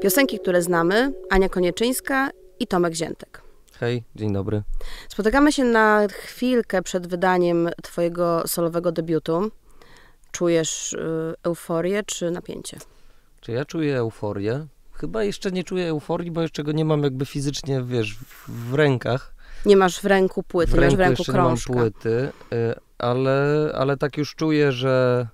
Piosenki, które znamy, Ania Konieczyńska i Tomek Ziętek. Hej, dzień dobry. Spotykamy się na chwilkę przed wydaniem twojego solowego debiutu. Czujesz y, euforię czy napięcie? Czy ja czuję euforię? Chyba jeszcze nie czuję euforii, bo jeszcze go nie mam jakby fizycznie, wiesz, w, w rękach. Nie masz w ręku płyty, w nie masz ręku w ręku krążka. nie mam płyty, y, ale, ale tak już czuję, że,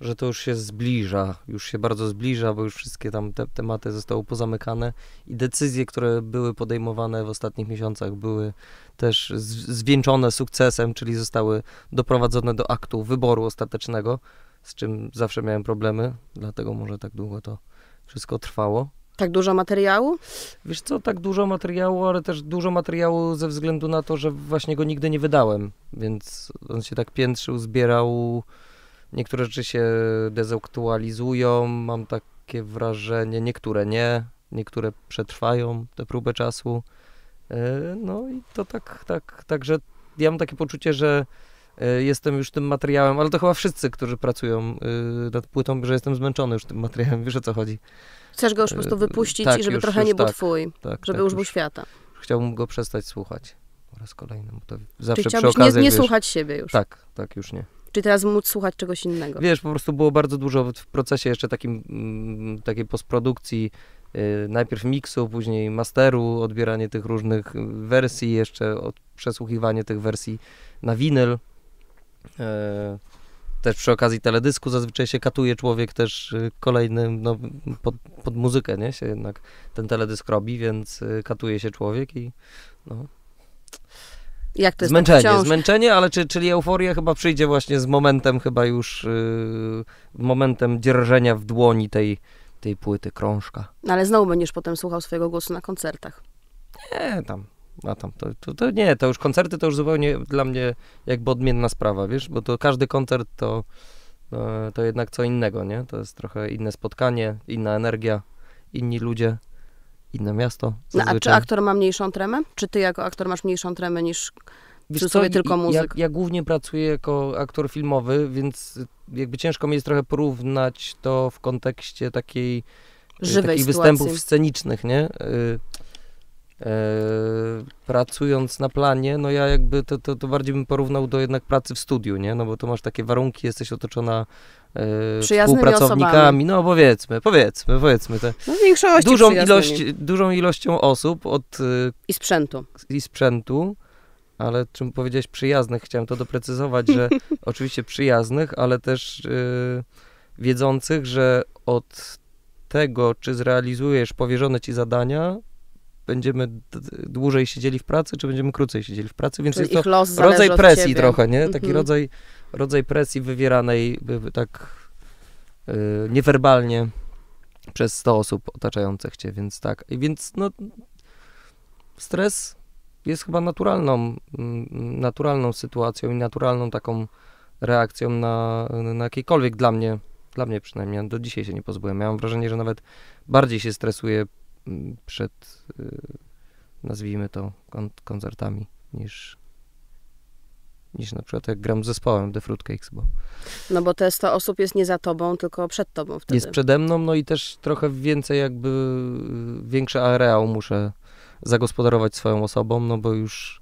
że to już się zbliża, już się bardzo zbliża, bo już wszystkie tam te tematy zostały pozamykane i decyzje, które były podejmowane w ostatnich miesiącach były też zwieńczone sukcesem, czyli zostały doprowadzone do aktu wyboru ostatecznego, z czym zawsze miałem problemy, dlatego może tak długo to wszystko trwało. Tak dużo materiału? Wiesz co, tak dużo materiału, ale też dużo materiału ze względu na to, że właśnie go nigdy nie wydałem, więc on się tak piętrzył, zbierał. Niektóre rzeczy się dezaktualizują, mam takie wrażenie, niektóre nie, niektóre przetrwają tę próbę czasu. E, No i to tak, tak, także ja mam takie poczucie, że jestem już tym materiałem, ale to chyba wszyscy, którzy pracują e, nad płytą, że jestem zmęczony już tym materiałem, wiesz o co chodzi. Chcesz go już po prostu Y, wypuścić tak, i żeby już- trochę już nie był tak. twój, Tak, żeby tak, już był świata. Chciałbym go przestać słuchać po raz kolejny, bo to zawsze Czyli przy okazji, nie, nie wiesz, słuchać siebie już. Tak, tak, już nie. Czyli teraz móc słuchać czegoś innego. Wiesz, po prostu było bardzo dużo w procesie jeszcze takim, mm, takiej postprodukcji, y, najpierw miksu, później masteru, odbieranie tych różnych wersji, jeszcze od, przesłuchiwanie tych wersji na winyl. E, też przy okazji teledysku zazwyczaj się katuje człowiek też y, kolejnym, no, pod, pod muzykę, nie, się jednak ten teledysk robi, więc y, katuje się człowiek i no, Jak to jest Zmęczenie, tak zmęczenie, ale czy, czyli euforia chyba przyjdzie właśnie z momentem chyba już, yy, momentem dzierżenia w dłoni tej, tej płyty, krążka. No, ale znowu będziesz potem słuchał swojego głosu na koncertach. Nie, tam, a tam, to, to, to nie, to już koncerty to już zupełnie dla mnie jakby odmienna sprawa, wiesz, bo to każdy koncert to, e, to jednak co innego, nie? To jest trochę inne spotkanie, inna energia, inni ludzie, inne miasto. No, a czy aktor ma mniejszą tremę? Czy ty jako aktor masz mniejszą tremę niż... Wiesz co, sobie tylko muzyk? Ja, ja głównie pracuję jako aktor filmowy, więc jakby ciężko mi jest trochę porównać to w kontekście takiej y, Żywej takich sytuacji. występów scenicznych, nie? E, pracując na planie, no ja jakby to, to, to bardziej bym porównał do jednak pracy w studiu, nie? No bo to masz takie warunki, jesteś otoczona e, współpracownikami, osobami. no powiedzmy, powiedzmy, powiedzmy te. No, Dużą, ilość, dużą ilością osób od y, I sprzętu. i sprzętu, ale czym powiedziałeś przyjaznych, chciałem to doprecyzować, że oczywiście przyjaznych, ale też y, wiedzących, że od tego, czy zrealizujesz powierzone ci zadania, będziemy dłużej siedzieli w pracy, czy będziemy krócej siedzieli w pracy, więc Czyli jest to rodzaj od presji trochę, nie? Taki Mhm. rodzaj, rodzaj presji wywieranej tak y, niewerbalnie przez 100 osób otaczających cię, więc tak. I więc no stres jest chyba naturalną, mm, naturalną sytuacją i naturalną taką reakcją na, na jakiejkolwiek dla mnie, dla mnie przynajmniej, ja do dzisiaj się nie pozbyłem. Miałem wrażenie, że nawet bardziej się stresuję przed, y, nazwijmy to, kon- koncertami niż, niż na przykład jak gram z zespołem The Fruitcakes, bo No bo te 100 osób jest nie za tobą, tylko przed tobą wtedy. jest przede mną, no i też trochę więcej jakby, y, większy areał muszę zagospodarować swoją osobą, no bo już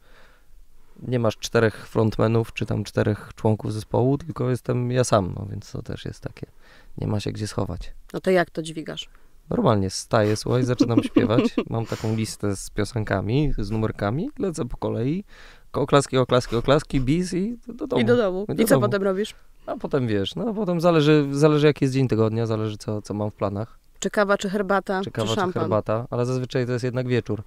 nie masz czterech frontmenów, czy tam czterech członków zespołu, tylko jestem ja sam, no więc to też jest takie, nie ma się gdzie schować. No to jak to dźwigasz? Normalnie staję, słuchaj, zaczynam śpiewać, mam taką listę z piosenkami, z numerkami, lecę po kolei, oklaski, oklaski, oklaski, bis i do domu. I do domu. I do I co domu. potem robisz? A potem wiesz, no potem zależy, zależy jaki jest dzień tygodnia, zależy co, co mam w planach. Czy kawa, czy herbata, czy kawa, czy czy, herbata, ale zazwyczaj to jest jednak wieczór.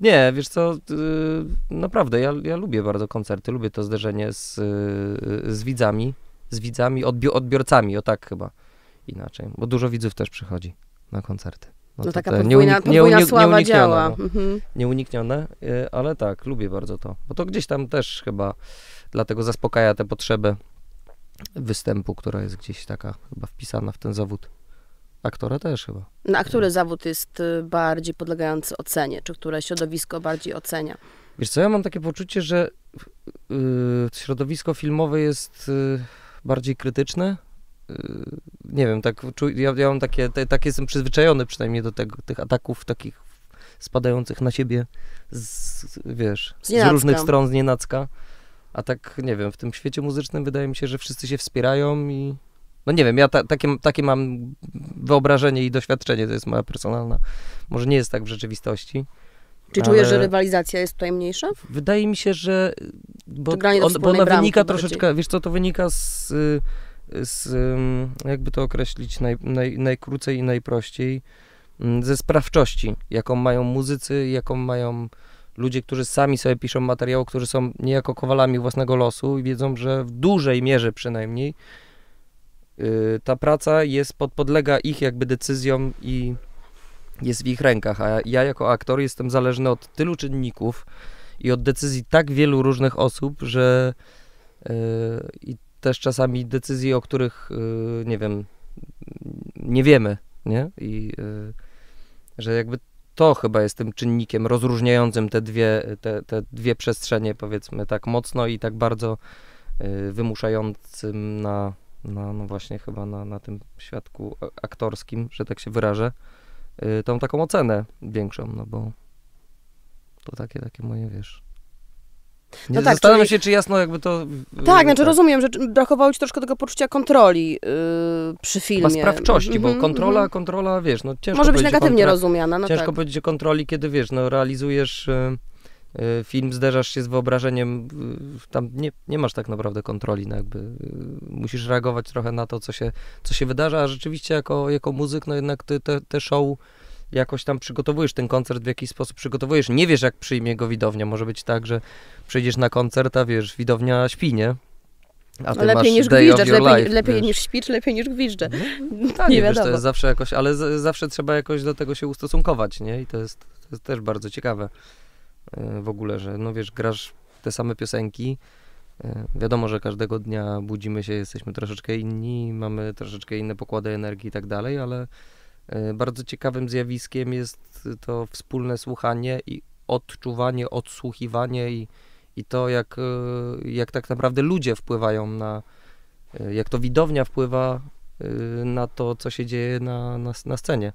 Nie, wiesz co, yy, naprawdę, ja, ja lubię bardzo koncerty, lubię to zderzenie z, yy, z widzami, z widzami, odbi- odbiorcami, o tak chyba, inaczej, bo dużo widzów też przychodzi na koncerty. No to taka podwójna, sława działa. no. Mhm. Nieuniknione, yy, ale tak, lubię bardzo to, bo to gdzieś tam też chyba, dlatego zaspokaja tę potrzebę występu, która jest gdzieś taka chyba wpisana w ten zawód. Aktora też chyba. No a który zawód jest y, bardziej podlegający ocenie? Czy które środowisko bardziej ocenia? Wiesz co, ja mam takie poczucie, że yy, środowisko filmowe jest yy, bardziej krytyczne. Yy, Nie wiem, tak ja, ja mam takie, te, takie jestem przyzwyczajony przynajmniej do tego, tych ataków takich spadających na siebie z, wiesz, Z z, różnych stron, z nienacka. A tak, nie wiem, w tym świecie muzycznym wydaje mi się, że wszyscy się wspierają i no nie wiem, ja ta, takie, takie mam wyobrażenie i doświadczenie, to jest moja personalna. Może nie jest tak w rzeczywistości. Czy czujesz, że rywalizacja jest tutaj mniejsza? Wydaje mi się, że. Bo, on, bo ona wynika bardziej? troszeczkę, wiesz co, to wynika z. y, z jakby to określić naj, naj, najkrócej i najprościej, ze sprawczości, jaką mają muzycy, jaką mają ludzie, którzy sami sobie piszą materiał, którzy są niejako kowalami własnego losu i wiedzą, że w dużej mierze przynajmniej y, ta praca jest pod, podlega ich jakby decyzjom i jest w ich rękach, a ja jako aktor jestem zależny od tylu czynników i od decyzji tak wielu różnych osób, że yy, i też czasami decyzji, o których yy, nie wiem, nie wiemy, nie? I yy, że jakby to chyba jest tym czynnikiem rozróżniającym te dwie, te, te dwie przestrzenie, powiedzmy, tak mocno i tak bardzo yy, wymuszającym na, na, no właśnie chyba na, na tym świadku aktorskim, że tak się wyrażę, tą taką ocenę większą, no bo to takie, takie moje, wiesz... Nie No tak, zastanawiam czyli- się, czy jasno jakby to... yy, Tak, znaczy rozumiem, że brakowało ci troszkę tego poczucia kontroli yy, przy filmie. Chyba sprawczości, bo Mhm, kontrola, mhm. kontrola, wiesz, no ciężko Może być negatywnie kontra- rozumiana, no Ciężko tak. powiedzieć o kontroli, kiedy wiesz, no realizujesz y, y, film, zderzasz się z wyobrażeniem, y, tam nie, nie masz tak naprawdę kontroli, no jakby y, musisz reagować trochę na to, co się, co się wydarza, a rzeczywiście jako, jako muzyk, no jednak ty te, te show jakoś tam przygotowujesz ten koncert, w jakiś sposób przygotowujesz. Nie wiesz, jak przyjmie go widownia. Może być tak, że przyjdziesz na koncert, a wiesz, widownia śpi, nie? A ty lepiej niż your lepiej, life, lepiej niż śpi, czy lepiej niż gwizdże. No, tak, nie wiesz, wiadomo. to jest zawsze jakoś, ale z, zawsze trzeba jakoś do tego się ustosunkować, nie? I to jest, to jest też bardzo ciekawe e, w ogóle, że no wiesz, grasz te same piosenki, e, wiadomo, że każdego dnia budzimy się, jesteśmy troszeczkę inni, mamy troszeczkę inne pokłady energii i tak dalej, ale bardzo ciekawym zjawiskiem jest to wspólne słuchanie i odczuwanie, odsłuchiwanie i, i to, jak, e, jak tak naprawdę ludzie wpływają na, e, jak to widownia wpływa na to, co się dzieje na, na, na scenie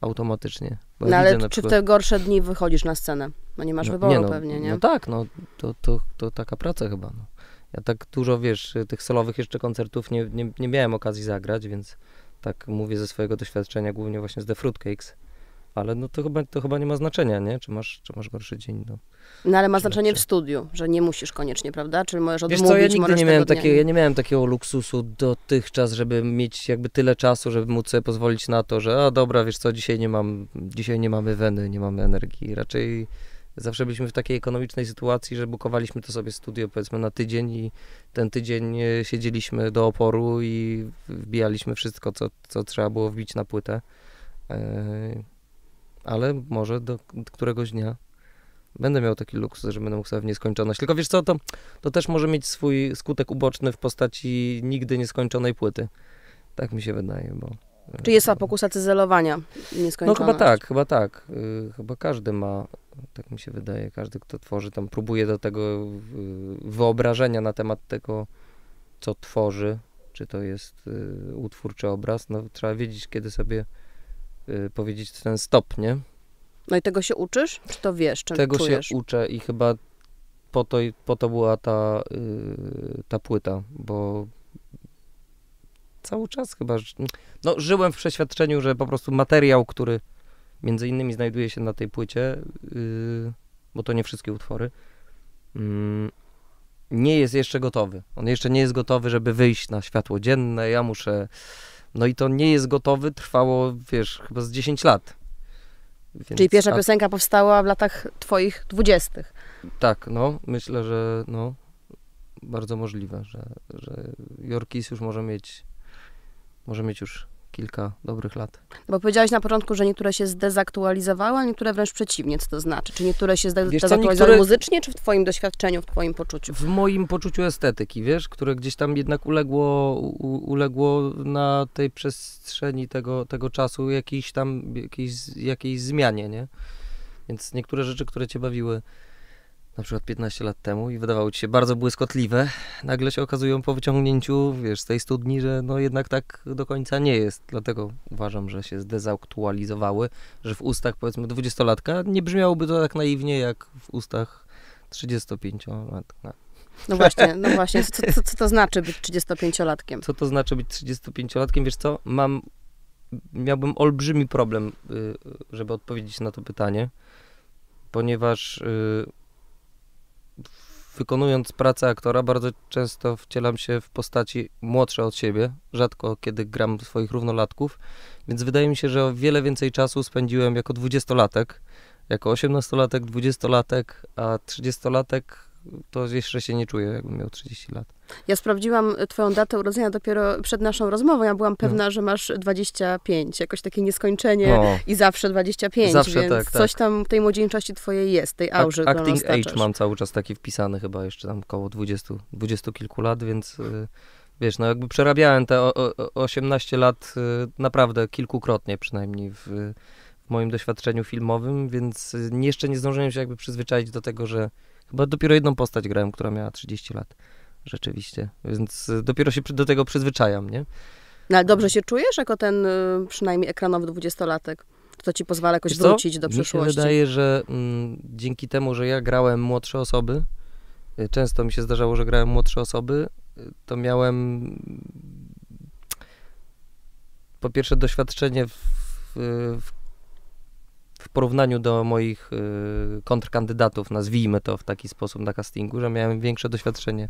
automatycznie. Bo ja No ale widzę na czy w przykład- te gorsze dni wychodzisz na scenę? No nie masz no, wyboru no, pewnie, nie? No tak, no to, to, to taka praca chyba. No. Ja tak dużo, wiesz, tych solowych jeszcze koncertów nie, nie, nie miałem okazji zagrać, więc tak mówię ze swojego doświadczenia, głównie właśnie z The Fruitcakes. Ale no to chyba, to chyba nie ma znaczenia, nie? Czy masz, czy masz gorszy dzień, no. No ale ma znaczenie w lepsze? studiu, że nie musisz koniecznie, prawda? Czy możesz Wiesz odmówić, co, ja nigdy nie miałem, takiego, ja nie miałem takiego luksusu dotychczas, żeby mieć jakby tyle czasu, żeby móc sobie pozwolić na to, że a dobra, wiesz co, dzisiaj nie mam, dzisiaj nie mamy weny, nie mamy energii. Raczej zawsze byliśmy w takiej ekonomicznej sytuacji, że bukowaliśmy to sobie studio powiedzmy na tydzień i ten tydzień e, siedzieliśmy do oporu i wbijaliśmy wszystko, co, co trzeba było wbić na płytę. E, Ale może do któregoś dnia będę miał taki luksus, że będę mógł sobie w nieskończoność. Tylko wiesz co, to, to też może mieć swój skutek uboczny w postaci nigdy nieskończonej płyty. Tak mi się wydaje, bo... Czy jest ta pokusa cyzelowania No nieskończona? chyba tak, chyba tak. Chyba każdy ma, tak mi się wydaje, każdy, kto tworzy, tam próbuje do tego y, wyobrażenia na temat tego, co tworzy, czy to jest y, utwór, czy obraz, no trzeba wiedzieć, kiedy sobie y, powiedzieć ten stop, nie? No i tego się uczysz? Czy to wiesz, czy Tego czujesz? się uczę i chyba po to, po to była ta, y, ta płyta, bo cały czas chyba, no żyłem w przeświadczeniu, że po prostu materiał, który między innymi znajduje się na tej płycie, y, bo to nie wszystkie utwory, mm, nie jest jeszcze gotowy. On jeszcze nie jest gotowy, żeby wyjść na światło dzienne. Ja muszę. No i to nie jest gotowy, trwało, wiesz, chyba z 10 lat. Więc, Czyli pierwsza a- piosenka powstała w latach twoich dwudziestych. Tak, no, myślę, że no, bardzo możliwe, że, że Jorkis już może mieć, może mieć już kilka dobrych lat. Bo powiedziałeś na początku, że niektóre się zdezaktualizowały, a niektóre wręcz przeciwnie. Co to znaczy? Czy niektóre się zdezaktualizowały niektóre- muzycznie, czy w twoim doświadczeniu, w twoim poczuciu? W moim poczuciu estetyki, wiesz, które gdzieś tam jednak uległo, u, uległo na tej przestrzeni tego, tego czasu jakiejś tam, jakiejś, jakiejś zmianie, nie? Więc niektóre rzeczy, które cię bawiły, na przykład 15 lat temu i wydawały ci się bardzo błyskotliwe, nagle się okazują po wyciągnięciu, wiesz, z tej studni, że no jednak tak do końca nie jest. Dlatego uważam, że się zdezaktualizowały, że w ustach powiedzmy 20-latka nie brzmiałoby to tak naiwnie jak w ustach 35-latka. No właśnie, no właśnie, co, co, co to znaczy być 35-latkiem? Co to znaczy być 35-latkiem? Wiesz co, mam, miałbym olbrzymi problem, y, żeby odpowiedzieć na to pytanie, ponieważ y, wykonując pracę aktora, bardzo często wcielam się w postaci młodsze od siebie, rzadko kiedy gram swoich równolatków, więc wydaje mi się, że o wiele więcej czasu spędziłem jako dwudziestolatek, jako osiemnastolatek, dwudziestolatek, a trzydziestolatek to jeszcze się nie czuję, jakbym miał 30 lat. Ja sprawdziłam twoją datę urodzenia dopiero przed naszą rozmową. Ja byłam pewna, no. że masz 25, jakoś takie nieskończenie no. i zawsze 25, zawsze więc tak, coś tak. tam tej młodzieńczości twojej jest, tej aurzy, Ac Acting age mam cały czas taki wpisany chyba jeszcze tam około 20, 20 kilku lat, więc y, wiesz, no jakby przerabiałem te o, o, 18 lat y, naprawdę kilkukrotnie przynajmniej w, w moim doświadczeniu filmowym, więc y, jeszcze nie zdążyłem się jakby przyzwyczaić do tego, że Chyba dopiero jedną postać grałem, która miała 30 lat. Rzeczywiście. Więc y, dopiero się do tego przyzwyczajam, nie? No ale dobrze się czujesz jako ten y, przynajmniej ekranowy dwudziestolatek? To ci pozwala jakoś Wiesz wrócić co? do przyszłości. Mi się wydaje, że mm, dzięki temu, że ja grałem młodsze osoby, y, często mi się zdarzało, że grałem młodsze osoby, to miałem po pierwsze doświadczenie w, w w porównaniu do moich y, kontrkandydatów, nazwijmy to w taki sposób na castingu, że miałem większe doświadczenie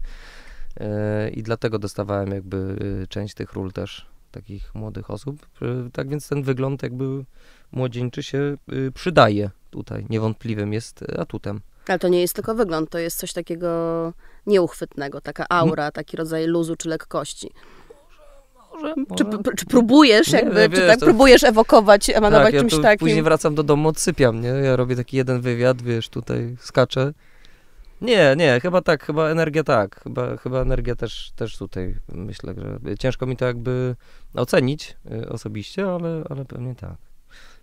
y, i dlatego dostawałem jakby y, część tych ról też takich młodych osób. Tak więc ten wygląd jakby młodzieńczy się przydaje tutaj, niewątpliwym jest atutem. Ale to nie jest tylko wygląd, to jest coś takiego nieuchwytnego, taka aura, taki rodzaj luzu czy lekkości. Może, czy, czy, próbujesz jakby, nie, czy tak to... próbujesz ewokować, emanować tak, czymś ja takim? później wracam do domu, odsypiam, nie? Ja robię taki jeden wywiad, wiesz, tutaj skaczę. Nie, nie, chyba tak, chyba energia tak, chyba, chyba energia też, też tutaj myślę, że ciężko mi to jakby ocenić y, osobiście, ale, ale pewnie tak.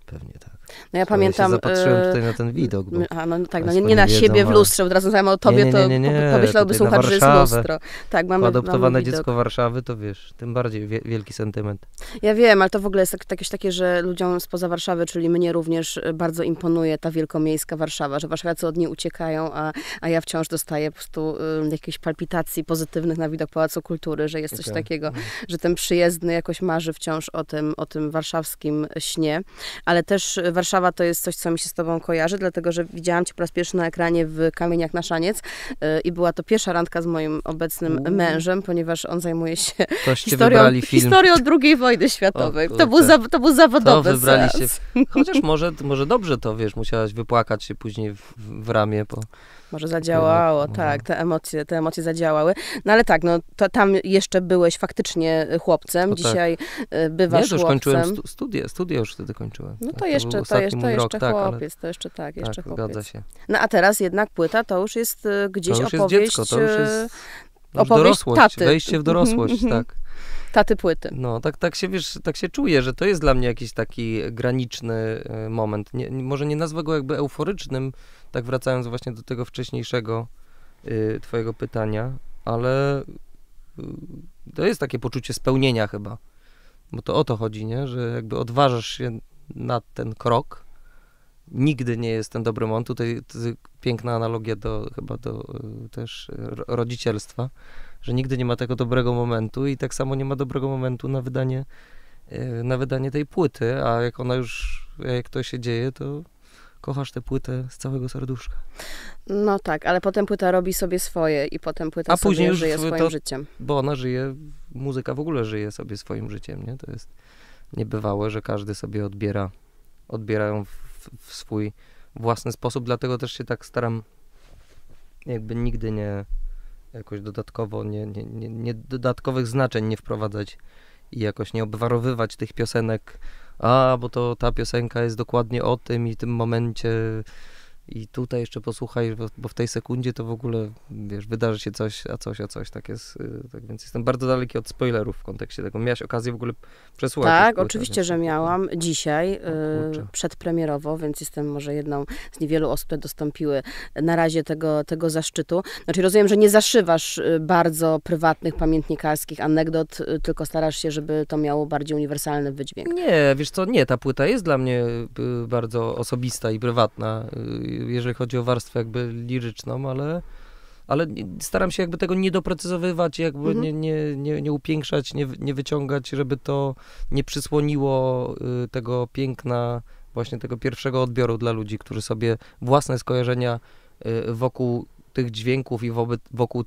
Pewnie tak. No ja pamiętam... Ja zapatrzyłem tutaj na ten widok. Bo a, no tak, no nie, nie na siebie w lustrze, od razu o tobie, nie, nie, nie, nie, to pomyślałby słuchacz, że jest lustro. Tak, mamy, Adoptowane mamy dziecko Warszawy, to wiesz, tym bardziej wielki sentyment. Ja wiem, ale to w ogóle jest tak, jakieś takie, że ludziom spoza Warszawy, czyli mnie również e, bardzo imponuje ta wielkomiejska Warszawa, że warszawiacy od niej uciekają, a, a ja wciąż dostaję po prostu y, jakichś palpitacji pozytywnych na widok Pałacu Kultury, że jest coś okay. takiego, mhm. że ten przyjezdny jakoś marzy wciąż o tym, o tym warszawskim śnie, ale też Warszawa to jest coś, co mi się z tobą kojarzy, dlatego, że widziałam cię po raz pierwszy na ekranie w Kamieniach na Szaniec y, i była to pierwsza randka z moim obecnym mężem, ponieważ on zajmuje się historią, historią II wojny światowej. O, to, był za, to był zawodowy to wybraliście. Chociaż może, może dobrze to, wiesz, musiałaś wypłakać się później w, w ramię po może zadziałało, tak, te emocje, te emocje zadziałały. No ale tak, no to tam jeszcze byłeś faktycznie chłopcem, no tak. dzisiaj tak. bywasz Nie, to już chłopcem. kończyłem stu, studia, studia już wtedy kończyłem. No to, tak, jeszcze, to, to, jeszcze, to jeszcze rok, chłopiec, tak, to jeszcze tak, jeszcze tak, chłopiec. zgadza się. No a teraz jednak płyta to już jest y, gdzieś to już opowieść... Jest dziecko, to już jest opowieść dorosłość, taty. wejście w dorosłość, tak taty płyty. No, tak, tak się, wiesz, tak się czuję, że to jest dla mnie jakiś taki graniczny y, moment. Nie, może nie nazwę go jakby euforycznym, tak wracając właśnie do tego wcześniejszego y, twojego pytania, ale y, to jest takie poczucie spełnienia chyba. Bo to o to chodzi, nie? Że jakby odważasz się na ten krok. Nigdy nie jest ten dobry moment. Tutaj piękna analogia do chyba do y, też rodzicielstwa, że nigdy nie ma tego dobrego momentu i tak samo nie ma dobrego momentu na wydanie y, na wydanie tej płyty, a jak ona już, jak to się dzieje, to kochasz tę płytę z całego serduszka. No tak, ale potem płyta robi sobie swoje i potem płyta A później sobie żyje swoim to, życiem. Bo ona żyje, muzyka w ogóle żyje sobie swoim życiem, nie? To jest niebywałe, że każdy sobie odbiera, odbiera ją w, w swój własny sposób, dlatego też się tak staram jakby nigdy nie jakoś dodatkowo, nie, nie, nie, nie dodatkowych znaczeń nie wprowadzać i jakoś nie obwarowywać tych piosenek a, bo to ta piosenka jest dokładnie o tym i tym momencie i tutaj jeszcze posłuchaj, bo, bo w tej sekundzie to w ogóle, wiesz, wydarzy się coś, a coś, a coś, tak jest, y, tak więc jestem bardzo daleki od spoilerów w kontekście tego. Miałaś okazję w ogóle przesłuchać? Tak, oczywiście, że miałam dzisiaj y, kurczę. przedpremierowo, więc jestem może jedną z niewielu osób, które dostąpiły na razie tego, tego zaszczytu. Znaczy rozumiem, że nie zaszywasz y, bardzo prywatnych, pamiętnikarskich anegdot, y, tylko starasz się, żeby to miało bardziej uniwersalny wydźwięk. Nie, wiesz co, nie, ta płyta jest dla mnie y, bardzo osobista i prywatna, y, jeżeli chodzi o warstwę jakby liryczną, ale, ale staram się jakby tego nie doprecyzowywać, jakby Mhm. nie, nie, nie, nie upiększać, nie, nie wyciągać, żeby to nie przysłoniło y, tego piękna właśnie tego pierwszego odbioru dla ludzi, którzy sobie własne skojarzenia y, wokół tych dźwięków i wobec, wokół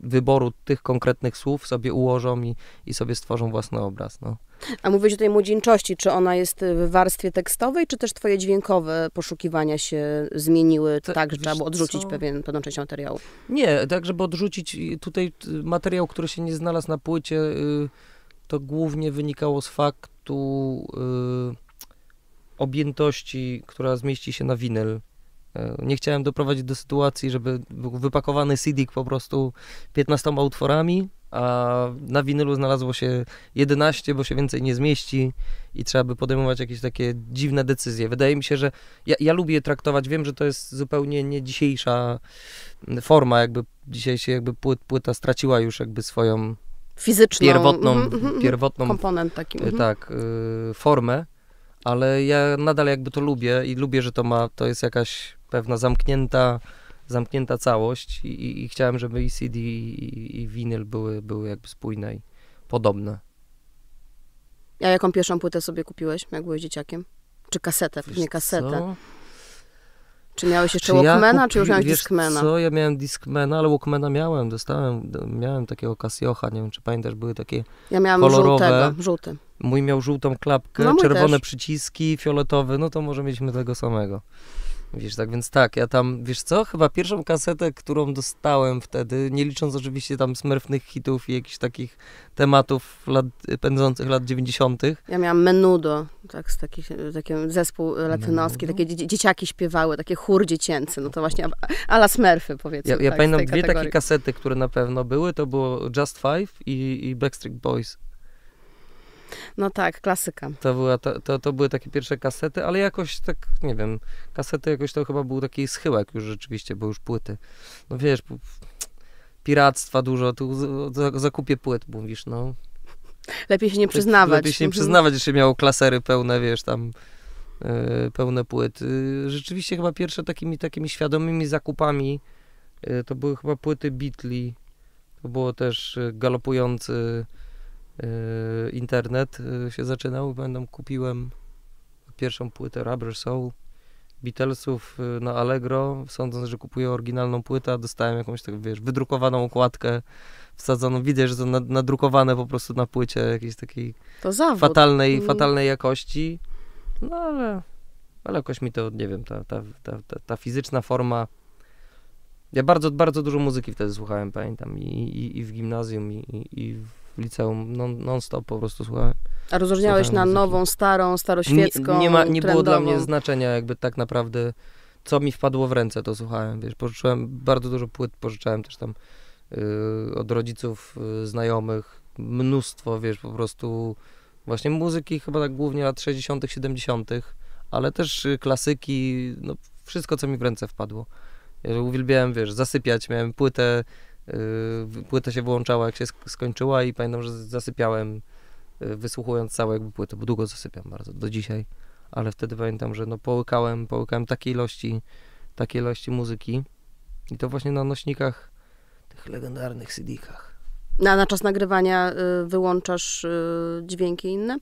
wyboru tych konkretnych słów sobie ułożą i, i sobie stworzą własny obraz. No. A mówisz o tej młodzieńczości, czy ona jest w warstwie tekstowej, czy też twoje dźwiękowe poszukiwania się zmieniły To- tak, że trzeba było odrzucić co? pewien, pewną część materiału? Nie, tak żeby odrzucić y, tutaj y, materiał, który się nie znalazł na płycie, y, to głównie wynikało z faktu objętości, która zmieści się na winyl. Y, Nie chciałem doprowadzić do sytuacji, żeby był wypakowany CD po prostu 15 utworami, a na winylu znalazło się 11, bo się więcej nie zmieści i trzeba by podejmować jakieś takie dziwne decyzje. Wydaje mi się, że ja, ja lubię je traktować, wiem, że to jest zupełnie nie dzisiejsza forma, jakby dzisiaj się jakby płyt, płyta straciła już jakby swoją Fizyczną. pierwotną, mhm, mhm. pierwotną komponent taki. mhm. tak, y, formę, ale ja nadal jakby to lubię i lubię, że to ma, to jest jakaś pewna zamknięta, zamknięta całość i, i, i chciałem, żeby i CD i, i winyl były, były jakby spójne i podobne. A jaką pierwszą płytę sobie kupiłeś, jak byłeś dzieciakiem? Czy kasetę? Wiesz Pewnie kasetę. co? Czy miałeś jeszcze Czy ja Walkmana, czy już kupi- miałeś wiesz Discmana? co, ja miałem Discmana, ale Walkmana miałem, dostałem, miałem takiego Casiocha, nie wiem czy pamiętasz, były takie, Ja miałam kolorowe. żółtego, żółty. mój miał żółtą klapkę, No, czerwone też. przyciski, fioletowy, no to może mieliśmy tego samego. Wiesz, tak więc tak, ja tam, wiesz co, chyba pierwszą kasetę, którą dostałem wtedy, nie licząc oczywiście tam smurfnych hitów i jakichś takich tematów lat, pędzących lat 90., Ja miałam Menudo, tak, z takich, taki zespół latynoski, Menudo? takie dzie- dzieciaki śpiewały, takie chór dziecięcy, no to właśnie ala Smurfy powiedzmy. ja, ja tak, pamiętam dwie kategorii. takie kasety, które na pewno były, to było Just Five i, i Backstreet Boys. No tak, klasyka. To, była, to, to, to były takie pierwsze kasety, ale jakoś tak, nie wiem, kasety jakoś to chyba był taki schyłek już rzeczywiście, bo już płyty. No wiesz, piractwa dużo, tu zakupie płyt mówisz, no. Lepiej się nie przyznawać. Lepiej się nie Mhm. przyznawać, że się miało klasery pełne, wiesz, tam e, pełne płyt. Y, rzeczywiście chyba pierwsze takimi, takimi świadomymi zakupami y, to były chyba płyty Beatley. To było też y, galopujący internet y, się zaczynał. Pamiętam, kupiłem pierwszą płytę Rubber Soul Beatlesów y, na Allegro, sądząc, że kupuję oryginalną płytę, a dostałem jakąś tak, wiesz, wydrukowaną okładkę wsadzoną. Widać, że to nad- nadrukowane po prostu na płycie jakiejś takiej fatalnej, Mm. fatalnej jakości. No ale, ale jakoś mi to, nie wiem, ta, ta, ta, ta, fizyczna forma. Ja bardzo, bardzo dużo muzyki wtedy słuchałem, pamiętam, i, i, i w gimnazjum, i, i, i w liceum non, non-stop po prostu słuchałem. A rozróżniałeś na muzyki. nową, starą, staroświecką, Nie, nie, ma, nie było dla mnie znaczenia jakby tak naprawdę, co mi wpadło w ręce, to słuchałem, wiesz, pożyczyłem bardzo dużo płyt, pożyczałem też tam y, od rodziców, y, znajomych, mnóstwo, wiesz, po prostu właśnie muzyki chyba tak głównie lat 60 70 ale też y, klasyki, no wszystko, co mi w ręce wpadło. Ja uwielbiałem, wiesz, zasypiać, miałem płytę, płyta się wyłączała, jak się sk- skończyła i pamiętam, że zasypiałem y, wysłuchując całe jakby płyty, bo długo zasypiam bardzo, do dzisiaj, ale wtedy pamiętam, że no połykałem, połykałem takiej ilości, takiej ilości muzyki i to właśnie na nośnikach, tych legendarnych CD-kach. Na, na czas nagrywania y, wyłączasz y, dźwięki inne?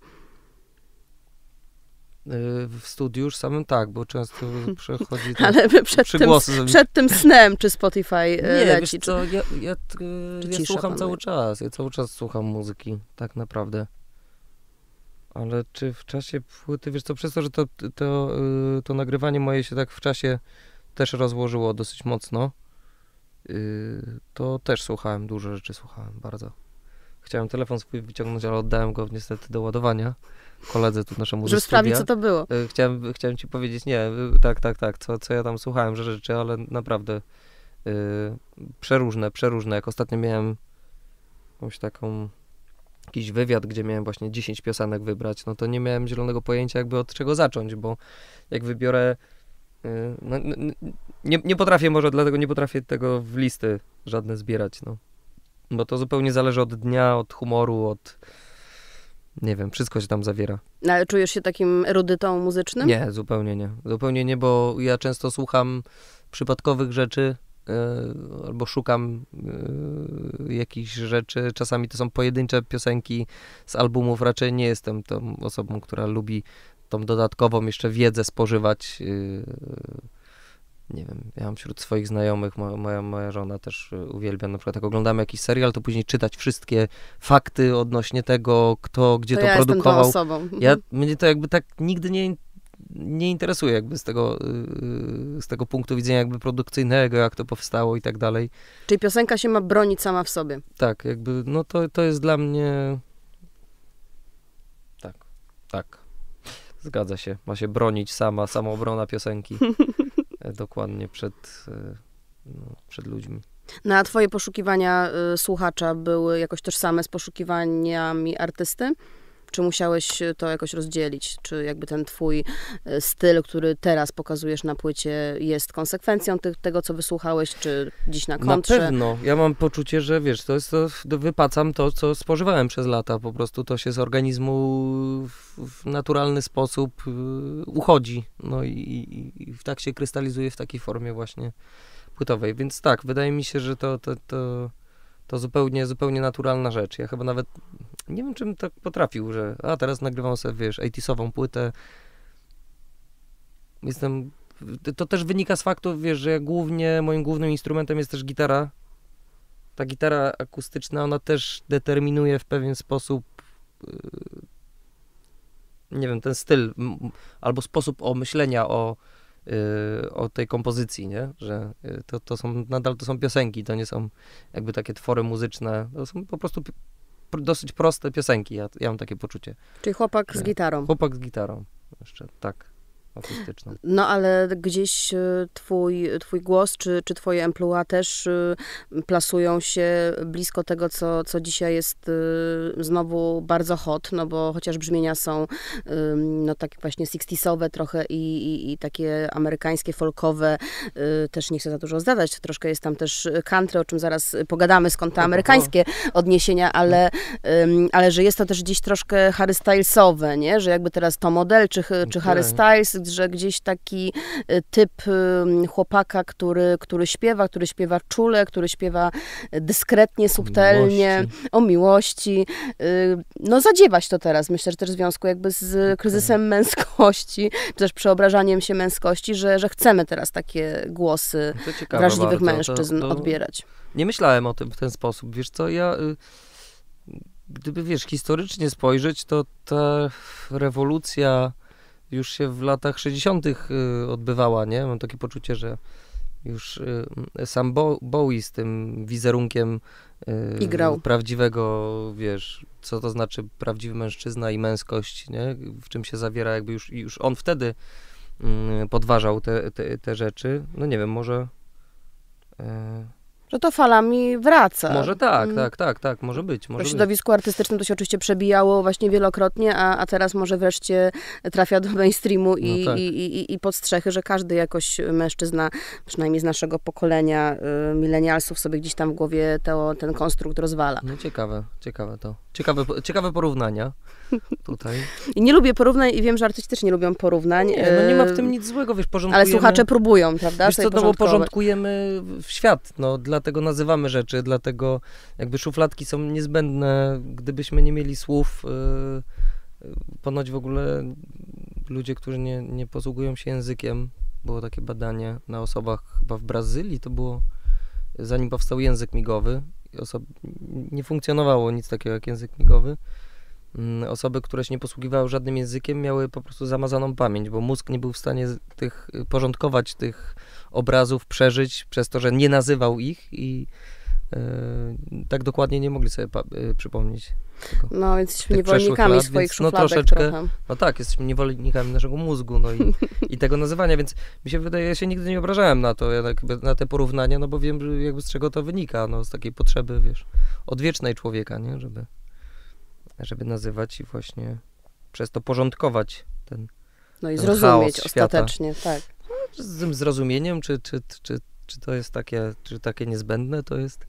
Y, W studiu już samym tak, bo często przechodzi to Ale przed tym, przed tym snem, czy Spotify y, Nie, leci? wiesz czy... co, ja, ja, ja słucham panuje? cały czas, ja cały czas słucham muzyki, tak naprawdę. Ale czy w czasie płyty, wiesz co, przez to, że to, to, y, to nagrywanie moje się tak w czasie też rozłożyło dosyć mocno, y, to też słuchałem, dużo rzeczy słuchałem, bardzo. chciałem telefon swój wyciągnąć, ale oddałem go niestety do ładowania koledze tu naszemu Żeby sprawdzić, co to było. Y, Chciałem, chciałem ci powiedzieć, nie, y, tak, tak, tak, co, co ja tam słuchałem, że rzeczy, ale naprawdę y, przeróżne, przeróżne. Jak ostatnio miałem jakąś taką, jakiś wywiad, gdzie miałem właśnie 10 piosenek wybrać, no to nie miałem zielonego pojęcia jakby od czego zacząć, bo jak wybiorę, y, no, nie, nie potrafię może, dlatego nie potrafię tego w listy żadne zbierać, no. Bo to zupełnie zależy od dnia, od humoru, od, nie wiem, wszystko się tam zawiera. No, ale czujesz się takim erudytą muzycznym? Nie, zupełnie nie. Zupełnie nie, bo ja często słucham przypadkowych rzeczy e, albo szukam e, jakichś rzeczy. Czasami to są pojedyncze piosenki z albumów. Raczej nie jestem tą osobą, która lubi tą dodatkową jeszcze wiedzę spożywać. e, nie wiem, ja mam wśród swoich znajomych, moja, moja, żona też e, uwielbia, na przykład jak oglądamy jakiś serial, to później czytać wszystkie fakty odnośnie tego, kto gdzie to to, ja jestem tą produkował. osobą. Ja, mnie to jakby tak nigdy nie, nie interesuje jakby z tego, yy, z tego punktu widzenia jakby produkcyjnego, jak to powstało i tak dalej. Czyli piosenka się ma bronić sama w sobie. Tak, jakby, no to, to jest dla mnie... Tak, tak. Zgadza się. Ma się bronić sama, samoobrona piosenki. E, Dokładnie przed, e, no, przed ludźmi. No a twoje poszukiwania y, słuchacza były jakoś tożsame z poszukiwaniami artysty? Czy musiałeś to jakoś rozdzielić? Czy jakby ten twój y, styl, który teraz pokazujesz na płycie, jest konsekwencją tych, tego, co wysłuchałeś, czy dziś na Na kontrze? pewno. Ja mam poczucie, że wiesz, to jest to, wypacam to, co spożywałem przez lata. Po prostu to się z organizmu w, w naturalny sposób y, uchodzi. No i, i, i tak się krystalizuje w takiej formie właśnie płytowej. Więc tak, wydaje mi się, że to, to, to, to zupełnie, zupełnie naturalna rzecz. Ja chyba nawet nie wiem, czym tak potrafił, że a teraz nagrywam sobie, wiesz, 80 płytę. Jestem to też wynika z faktu, wiesz, że ja głównie, moim głównym instrumentem jest też gitara. Ta gitara akustyczna, ona też determinuje w pewien sposób, yy, nie wiem, ten styl, albo sposób o myślenia o, yy, o tej kompozycji, nie? Że yy, to, to są, nadal to są piosenki, to nie są jakby takie twory muzyczne, to są po prostu dosyć proste piosenki, ja, ja mam takie poczucie. Czyli chłopak z gitarą. Chłopak z gitarą jeszcze, tak, No ale gdzieś y, twój, twój głos, czy, czy twoje emploi też y, plasują się blisko tego, co, co dzisiaj jest y, znowu bardzo hot, no bo chociaż brzmienia są no takie właśnie 60sowe trochę i, i, i takie amerykańskie, folkowe, też nie chcę za dużo zdadać, troszkę jest tam też country, o czym zaraz pogadamy, skąd te amerykańskie odniesienia, ale, ym, ale że jest to też gdzieś troszkę Harry Stylesowe, nie? Że jakby teraz to model, czy, czy Harry Okej. Że gdzieś taki y, typ chłopaka, który, który śpiewa, który śpiewa czule, który śpiewa dyskretnie, subtelnie, Miłości. o miłości. Y, No zadziewać to teraz, myślę, że też w związku jakby z kryzysem męskości, czy też przeobrażaniem się męskości, że, że chcemy teraz takie głosy ciekawe wrażliwych bardzo. mężczyzn to, to, odbierać. Nie myślałem o tym w ten sposób. Wiesz co, ja... Y, gdyby, wiesz, historycznie spojrzeć, to ta rewolucja już się w latach 60. Y, odbywała, nie? Mam takie poczucie, że już y, sam Bo Bowie z tym wizerunkiem y, I grał. prawdziwego, wiesz, co to znaczy prawdziwy mężczyzna i męskość, nie? W czym się zawiera jakby już, już on wtedy y, podważał te, te, te rzeczy. No nie wiem, może... y, Że to falami wraca. może tak, Mm. tak, tak, tak, może być, W może być. środowisku artystycznym to się oczywiście przebijało właśnie wielokrotnie, a, a teraz może wreszcie trafia do mainstreamu i, No tak. i, i, i pod strzechy, że każdy jakoś mężczyzna, przynajmniej z naszego pokolenia y, milenialsów, sobie gdzieś tam w głowie to, ten konstrukt rozwala. No ciekawe, ciekawe to. Ciekawe, ciekawe porównania tutaj. I nie lubię porównań i wiem, że artyści też nie lubią porównań. Nie, no nie ma w y, tym nic złego, wiesz, porządkujemy... Ale słuchacze próbują, prawda? Wiesz co, no bo porządkujemy w świat, no dlatego nazywamy rzeczy, dlatego jakby szufladki są niezbędne, gdybyśmy nie mieli słów, yy, yy, ponoć w ogóle ludzie, którzy nie, nie posługują się językiem, było takie badanie na osobach chyba w Brazylii, to było zanim powstał język migowy, osob, nie funkcjonowało nic takiego jak język migowy, Mm, Osoby, które się nie posługiwały żadnym językiem, miały po prostu zamazaną pamięć, bo mózg nie był w stanie tych, y, porządkować tych obrazów, przeżyć, przez to, że nie nazywał ich i tak dokładnie nie mogli sobie pa- przypomnieć. No, więc jesteśmy niewolnikami lat, swoich więc no troszeczkę- trochę. No tak, jesteśmy niewolnikami naszego mózgu, no i, i tego nazywania, więc mi się wydaje, ja się nigdy nie obrażałem na to, tak jakby na te porównania, no bo wiem, jakby z czego to wynika, no z takiej potrzeby, wiesz, odwiecznej człowieka, nie, żeby, żeby nazywać i właśnie przez to porządkować ten, No i ten zrozumieć ostatecznie, tak. Z tym zrozumieniem, czy, czy, czy, czy to jest takie, czy takie niezbędne to jest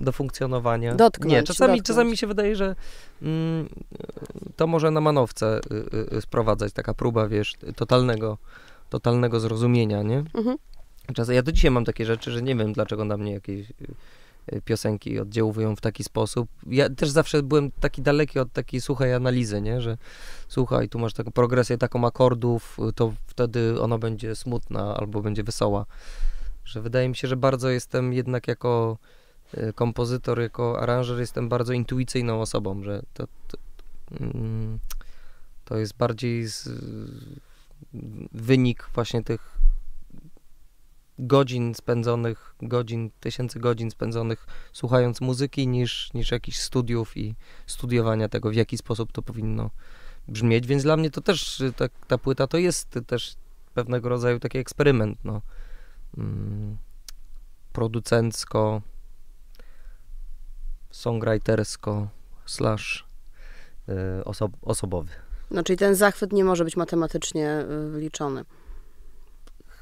do funkcjonowania. Dotknąć, Nie, czasami, dotknąć. czasami mi się wydaje, że mm, to może na manowce y, y, sprowadzać taka próba, wiesz, totalnego, totalnego zrozumienia, nie? Mhm. Czasem, ja do dzisiaj mam takie rzeczy, że nie wiem, dlaczego na mnie jakieś y, y, piosenki oddziałują w taki sposób. Ja też zawsze byłem taki daleki od takiej suchej analizy, nie? Że słuchaj, tu masz taką progresję taką akordów, y, to wtedy ona będzie smutna albo będzie wesoła. Że wydaje mi się, że bardzo jestem jednak jako y, kompozytor, jako aranżer jestem bardzo intuicyjną osobą, że to, to, mm, to jest bardziej z, wynik właśnie tych godzin spędzonych, godzin, tysięcy godzin spędzonych słuchając muzyki niż, niż jakichś studiów i studiowania tego, w jaki sposób to powinno brzmieć, więc dla mnie to też, y, ta, ta płyta to jest też pewnego rodzaju taki eksperyment, no. Mm, producencko, songwritersko, slash y. No, czyli ten zachwyt nie może być matematycznie y,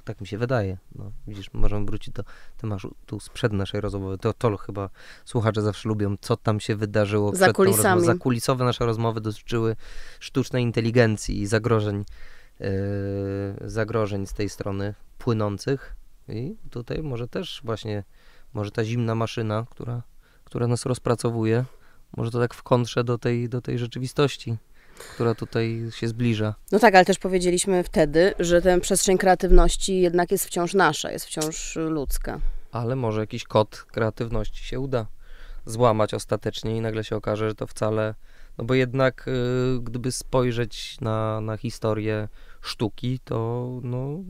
Tak mi się wydaje. No, widzisz, możemy wrócić do tematu tu sprzed naszej rozmowy. To, to chyba słuchacze zawsze lubią, co tam się wydarzyło Za przed tą kulisami. rozmową. Zakulisowe nasze rozmowy dotyczyły sztucznej inteligencji i zagrożeń, yy, zagrożeń z tej strony płynących. I tutaj może też właśnie, może ta zimna maszyna, która, która nas rozpracowuje, może to tak w kontrze do tej, do tej rzeczywistości, która tutaj się zbliża. No tak, ale też powiedzieliśmy wtedy, że tę przestrzeń kreatywności jednak jest wciąż nasza, jest wciąż ludzka. ale może jakiś kod kreatywności się uda złamać ostatecznie i nagle się okaże, że to wcale. No bo jednak, y, gdyby spojrzeć na, na historię sztuki, to no,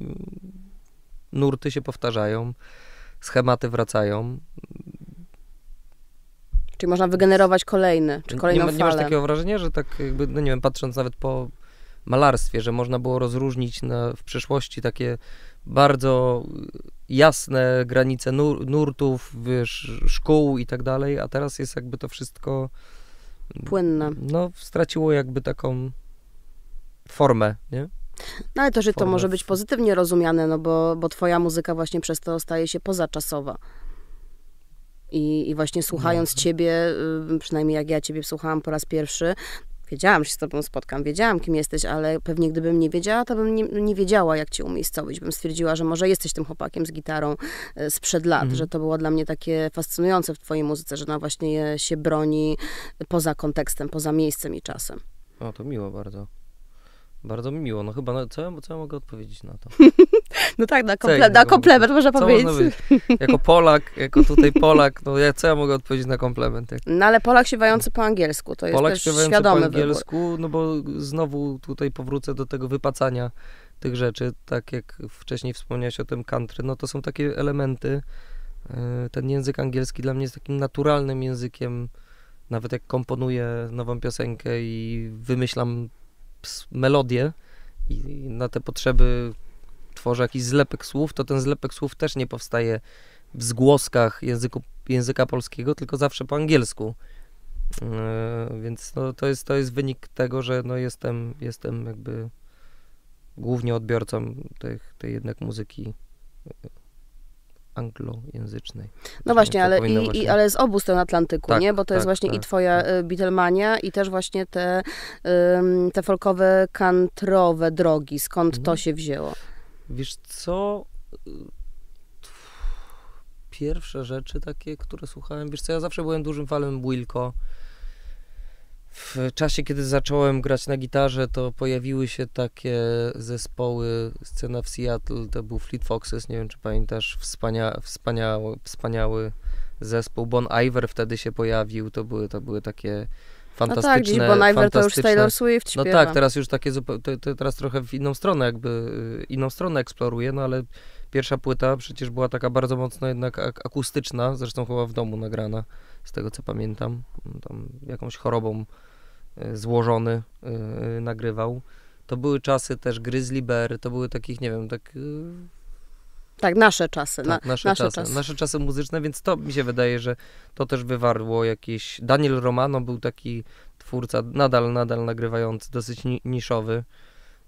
y, nurty się powtarzają, schematy wracają. Czyli można wygenerować kolejny, czy nie, kolejną ma, nie masz takiego wrażenia, że tak jakby, no nie wiem, patrząc nawet po malarstwie, że można było rozróżnić na, w przeszłości takie bardzo jasne granice nur, nurtów, wiesz, szkół i tak dalej, a teraz jest jakby to wszystko Płynne. no straciło jakby taką formę, nie? No ale to, że to formę może być pozytywnie rozumiane, no bo, bo twoja muzyka właśnie przez to staje się pozaczasowa. I, i właśnie słuchając No. ciebie, y, przynajmniej jak ja ciebie słuchałam po raz pierwszy, wiedziałam, że się z tobą spotkam, wiedziałam, kim jesteś, ale pewnie gdybym nie wiedziała, to bym nie, nie wiedziała, jak cię umiejscowić. Bym stwierdziła, że może jesteś tym chłopakiem z gitarą y, sprzed lat, Mhm. że to było dla mnie takie fascynujące w twojej muzyce, że ona właśnie się broni poza kontekstem, poza miejscem i czasem. O, to miło bardzo. Bardzo mi miło. No chyba, no, co, ja, co ja mogę odpowiedzieć na to? No tak, na, komple- na innego komplement można powiedzieć. Jako Polak, jako tutaj Polak, no ja, co ja mogę odpowiedzieć na komplement? Jak No ale Polak śpiewający po angielsku, to jest Polak też śpiewający świadomy po wybór. angielsku, no bo znowu tutaj powrócę do tego wypacania tych rzeczy, tak jak wcześniej wspomniałeś o tym country, no to są takie elementy, e, ten język angielski dla mnie jest takim naturalnym językiem, nawet jak komponuję nową piosenkę i wymyślam melodię i na te potrzeby tworzę jakiś zlepek słów, to ten zlepek słów też nie powstaje w zgłoskach języku, języka polskiego, tylko zawsze po angielsku. Yy, więc no, to, jest, to jest wynik tego, że no, jestem, jestem jakby głównie odbiorcą tych, tej jednak muzyki yy, anglojęzycznej. No właśnie, To ale, i, i, właśnie- ale z obu stron Atlantyku, Tak, nie? Bo to jest tak, właśnie i tak, twoja tak. y, Beatlemania i też właśnie te, ym, te folkowe, kantrowe drogi. Skąd to Mhm. się wzięło? Wiesz co? Pierwsze rzeczy takie, które słuchałem, wiesz co, ja zawsze byłem dużym fanem Wilco. W czasie, kiedy zacząłem grać na gitarze, to pojawiły się takie zespoły, scena w Seattle, to był Fleet Foxes, nie wiem czy pamiętasz, wspania, wspaniały, wspaniały zespół. Bon Iver wtedy się pojawił, to były, to były takie fantastyczne. No tak, dziś Bon Iver to już Taylor Swift No śpiewa. tak, teraz już takie, teraz trochę w inną stronę jakby, y, inną stronę eksploruje, no ale pierwsza płyta przecież była taka bardzo mocno jednak ak- akustyczna, zresztą chyba w domu nagrana, z tego co pamiętam, tam jakąś chorobą y, złożony y, nagrywał. To były czasy też Grizzly Bear, to były takich, nie wiem, tak, Tak, nasze czasy. tak na, nasze, nasze czasy, czasy. nasze czasy muzyczne, więc to mi się wydaje, że to też wywarło jakieś... Daniel Romano był taki twórca, nadal, nadal nagrywający, dosyć ni- niszowy.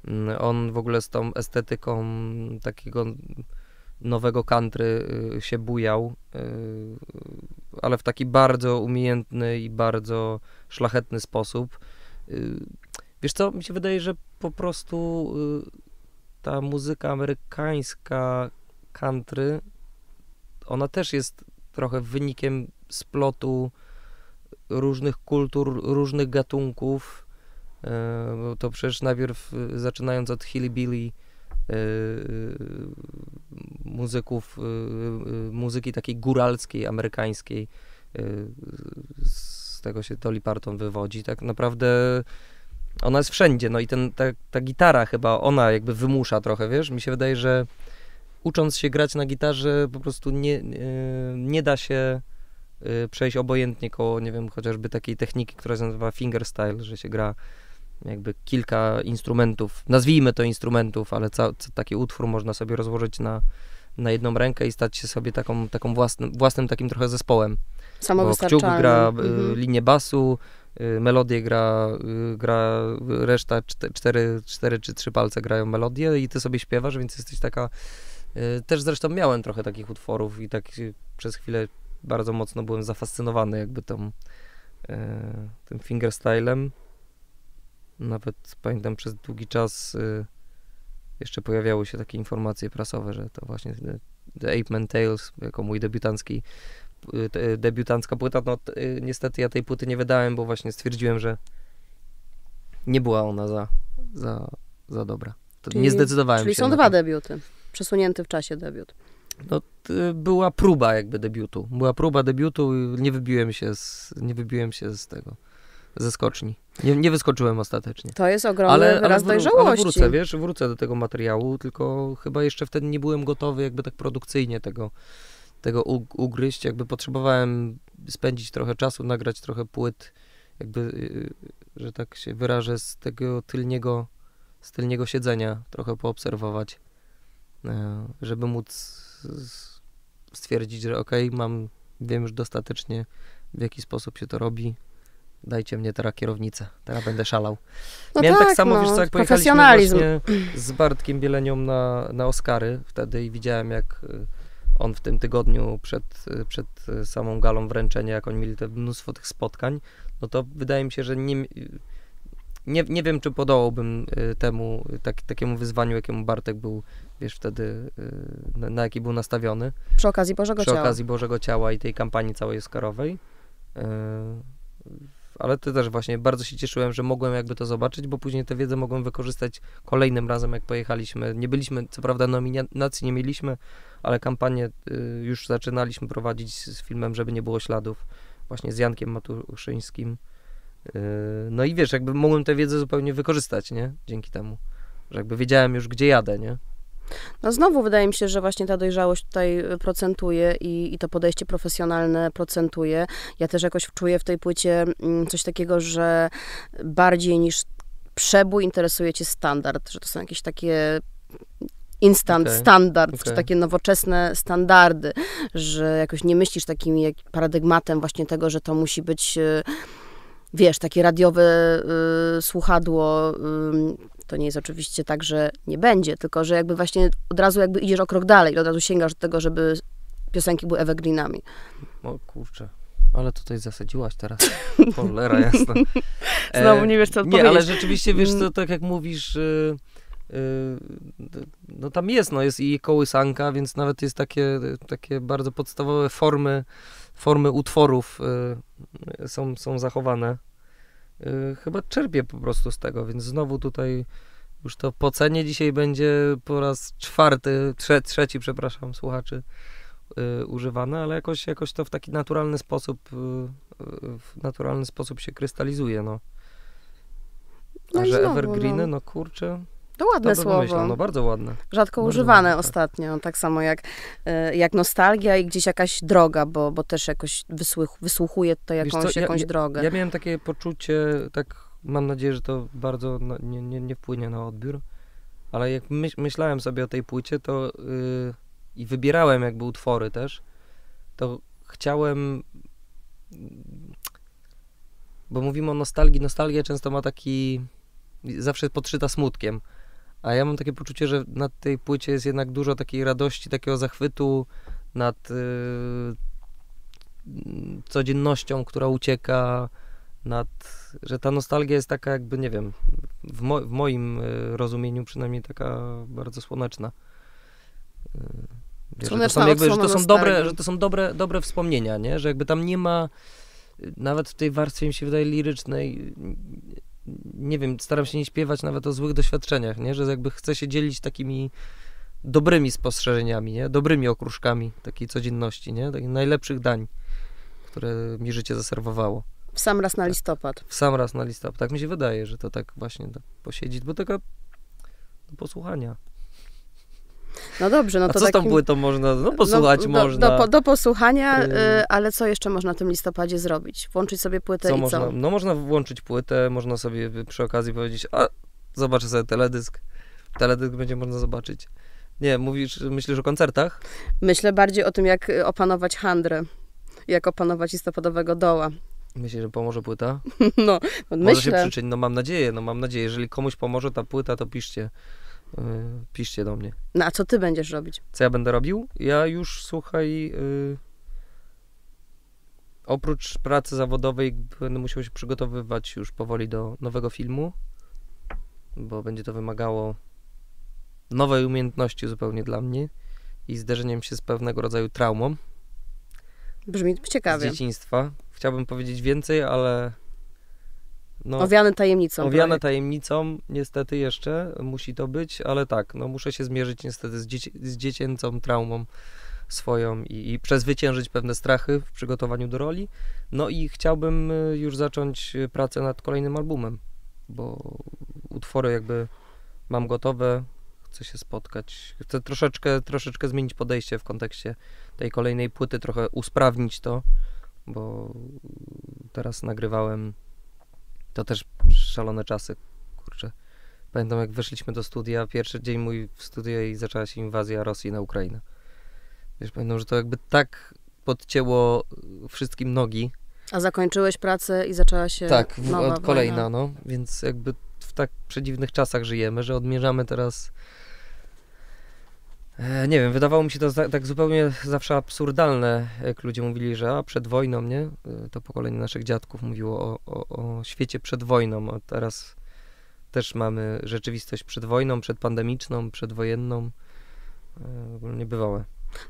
Mm, On w ogóle z tą estetyką takiego nowego country y, się bujał, y, ale w taki bardzo umiejętny i bardzo szlachetny sposób. Y, Wiesz co, mi się wydaje, że po prostu ta muzyka amerykańska country, ona też jest trochę wynikiem splotu różnych kultur, różnych gatunków. E, To przecież najpierw y, zaczynając od Hillbilly, y, muzyków, muzyki takiej góralskiej, amerykańskiej, z tego się Dolly Parton wywodzi. Tak naprawdę ona jest wszędzie, no i ten, ta, ta gitara chyba, ona jakby wymusza trochę, wiesz? Mi się wydaje, że ucząc się grać na gitarze po prostu nie, y, nie da się y, przejść obojętnie koło, nie wiem, chociażby takiej techniki, która się nazywa fingerstyle, że się gra jakby kilka instrumentów, nazwijmy to instrumentów, ale ca, taki utwór można sobie rozłożyć na, na jedną rękę i stać się sobie taką, taką własnym, własnym takim trochę zespołem. Bo kciuk gra y, Mhm. linię basu, melodię gra, gra reszta, czte- cztery, cztery czy trzy palce grają melodię i ty sobie śpiewasz, więc jesteś taka... y, Też zresztą miałem trochę takich utworów i tak przez chwilę bardzo mocno byłem zafascynowany jakby tą, y, tym fingerstylem. Nawet pamiętam przez długi czas y, jeszcze pojawiały się takie informacje prasowe, że to właśnie The, Ape Man Tales jako mój debiutancki debiutancka płyta. No niestety ja tej płyty nie wydałem, bo właśnie stwierdziłem, że nie była ona za, za, za dobra. To Czyli- nie zdecydowałem Czyli się są na dwa debiuty. Przesunięty w czasie debiut. No, była próba jakby debiutu. Była próba debiutu i nie wybiłem się z, nie wybiłem się z tego, ze skoczni. Nie, nie wyskoczyłem ostatecznie. To jest ogromny Ale, wyraz ale, wró- ale dojrzałości. wrócę, wiesz, wrócę do tego materiału, tylko chyba jeszcze wtedy nie byłem gotowy jakby tak produkcyjnie tego, tego ug- ugryźć, jakby potrzebowałem spędzić trochę czasu, nagrać trochę płyt, jakby, y, że tak się wyrażę, z tego tylniego, z tylniego siedzenia trochę poobserwować, żeby móc stwierdzić, że okej, mam, wiem już dostatecznie w jaki sposób się to robi, dajcie mnie teraz kierownicę, teraz będę szalał. No Miałem tak, tak, samo, no, wiesz co, jak pojechaliśmy właśnie z Bartkiem Bielenią na, na Oscary wtedy i widziałem, jak y, on w tym tygodniu przed, y, przed samą galą wręczenia, jak oni mieli te mnóstwo tych spotkań, no to wydaje mi się, że nie, nie, nie wiem, czy podołałbym y, temu, y, tak, takiemu wyzwaniu, jakiemu Bartek był, wiesz, wtedy, y, na, na jaki był nastawiony Przy okazji Bożego przy Ciała. okazji Bożego Ciała i tej kampanii całej Oscarowej. Yy, Ale to też właśnie bardzo się cieszyłem, że mogłem jakby to zobaczyć, bo później tę wiedzę mogłem wykorzystać kolejnym razem, jak pojechaliśmy. Nie byliśmy, co prawda nominacji nie mieliśmy, ale kampanię y, już zaczynaliśmy prowadzić z filmem, żeby nie było śladów, właśnie z Jankiem Matuszyńskim. Yy, No i wiesz, jakby mogłem tę wiedzę zupełnie wykorzystać, nie? Dzięki temu. Że jakby wiedziałem już, gdzie jadę, nie? No znowu wydaje mi się, że właśnie ta dojrzałość tutaj y, procentuje i, i to podejście profesjonalne procentuje. Ja też jakoś czuję w tej płycie mm, coś takiego, że bardziej niż przebój interesuje cię standard, że to są jakieś takie instant Okej, standard, czy okej. takie nowoczesne standardy, że jakoś nie myślisz takim jak paradygmatem właśnie tego, że to musi być y, wiesz, takie radiowe y, słuchadło, y, to nie jest oczywiście tak, że nie będzie, tylko że jakby właśnie od razu jakby idziesz o krok dalej, od razu sięgasz do tego, żeby piosenki były evergreenami. O kurczę, ale tutaj zasadziłaś teraz. Cholera jasna. E, Znowu nie wiesz, co Nie, odpowiedzieć. ale rzeczywiście, wiesz Mm. co, tak jak mówisz, y, y, no tam jest, no jest i kołysanka, więc nawet jest takie, takie bardzo podstawowe formy, formy utworów y, są, są zachowane. Y, Chyba czerpię po prostu z tego, więc znowu tutaj już to pocenie dzisiaj będzie po raz czwarty, trze, trzeci, przepraszam, słuchaczy, y, używane, ale jakoś, jakoś to w taki naturalny sposób, w naturalny sposób się krystalizuje, no. No A że znowu, evergreeny, no. no kurczę, To ładne to bym myślał, słowo. no bardzo ładne. Rzadko Bardzo używane ładne, tak. ostatnio, tak samo jak, e, jak nostalgia i gdzieś jakaś droga, bo, bo też jakoś wysłuch, wysłuchuję tutaj Wiesz jakąś, co, ja- jakąś ja- drogę. Ja miałem takie poczucie, tak mam nadzieję, że to bardzo na, nie, nie, nie wpłynie na odbiór, ale jak myśl, myślałem sobie o tej płycie, to yy, i wybierałem jakby utwory też, to chciałem, bo mówimy o nostalgii, nostalgia często ma taki, zawsze podszyta smutkiem, a ja mam takie poczucie, że na tej płycie jest jednak dużo takiej radości, takiego zachwytu nad yy, codziennością, która ucieka, nad, że ta nostalgia jest taka jakby, nie wiem, w, mo, w moim y, rozumieniu przynajmniej taka bardzo słoneczna. Y, wiesz, że to Słoneczna są, jakby, że to są dobre, że to są dobre, dobre wspomnienia, nie? Że jakby tam nie ma, y, nawet w tej warstwie mi się wydaje lirycznej, nie wiem, staram się nie śpiewać nawet o złych doświadczeniach, nie? Że jakby chcę się dzielić takimi dobrymi spostrzeżeniami, nie? Dobrymi okruszkami takiej codzienności, nie? Takich najlepszych dań, które mi życie zaserwowało W sam raz na Tak. listopad. w sam raz na listopad. Tak mi się wydaje, że to tak właśnie tak posiedzieć, bo taka do posłuchania. No dobrze, no A to co z tą takim- płytą można? No posłuchać do, można. Do, po- do posłuchania, Y- y, ale co jeszcze można w tym listopadzie zrobić? Włączyć sobie płytę co i można? co? No można włączyć płytę, można sobie przy okazji powiedzieć, a zobaczę sobie teledysk. Teledysk będzie można zobaczyć. Nie, mówisz, myślisz o koncertach? Myślę bardziej o tym, jak opanować handrę. Jak opanować listopadowego doła. Myślisz, że pomoże płyta? No, Może się myślę. przyczynić, no mam nadzieję, no mam nadzieję. Jeżeli komuś pomoże ta płyta, to piszcie. Yy, piszcie do mnie. No a co ty będziesz robić? Co ja będę robił? Ja już, słuchaj, y, oprócz pracy zawodowej będę musiał się przygotowywać już powoli do nowego filmu, bo będzie to wymagało nowej umiejętności zupełnie dla mnie i zderzeniem się z pewnego rodzaju traumą Brzmi z ciekawie. dzieciństwa. Chciałbym powiedzieć więcej, ale no, Owiany tajemnicą. Owiane projekt. tajemnicą, niestety jeszcze musi to być, ale tak, no muszę się zmierzyć niestety z, dzieci, z dziecięcą traumą swoją i, i przezwyciężyć pewne strachy w przygotowaniu do roli. No i chciałbym y, już zacząć y, pracę nad kolejnym albumem, bo utwory jakby mam gotowe, chcę się spotkać, chcę troszeczkę, troszeczkę zmienić podejście w kontekście tej kolejnej płyty, trochę usprawnić to, bo teraz nagrywałem to też szalone czasy, kurczę. Pamiętam jak weszliśmy do studia, pierwszy dzień mój w studio i zaczęła się inwazja Rosji na Ukrainę. Wiesz, pamiętam, że to jakby tak podcięło wszystkim nogi. A zakończyłeś pracę i zaczęła się Tak, w, nowa od kolejna, wojna. no. Więc jakby w tak przedziwnych czasach żyjemy, że odmierzamy teraz... E, nie wiem, wydawało mi się to za, tak zupełnie zawsze absurdalne, jak ludzie mówili, że a przed wojną, nie? E, To pokolenie naszych dziadków mówiło o, o, o świecie przed wojną, a teraz też mamy rzeczywistość przed wojną, przedpandemiczną, przedwojenną. E, W ogóle niebywałe.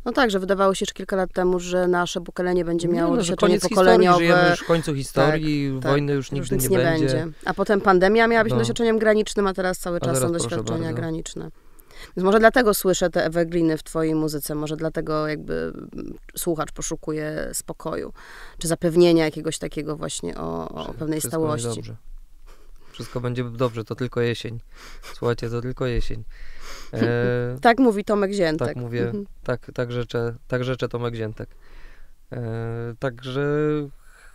No tak, że wydawało się jeszcze kilka lat temu, że nasze pokolenie będzie miało no, że doświadczenie koniec historii, pokoleniowe. żyjemy już w końcu historii, tak, wojny już Już nigdy nic nie, nie będzie. A potem pandemia miała być No. doświadczeniem granicznym, a teraz cały A czas teraz są doświadczenia bardzo. graniczne. Więc może dlatego słyszę te evergreeny w twojej muzyce, może dlatego jakby słuchacz poszukuje spokoju, czy zapewnienia jakiegoś takiego właśnie o, o pewnej Wszystko stałości. Dobrze. Wszystko będzie dobrze, to tylko jesień. Słuchajcie, to tylko jesień. E, Tak mówi Tomek Ziętek. tak mówię, Mhm. tak, tak życzę, tak życzę Tomek Ziętek. E, także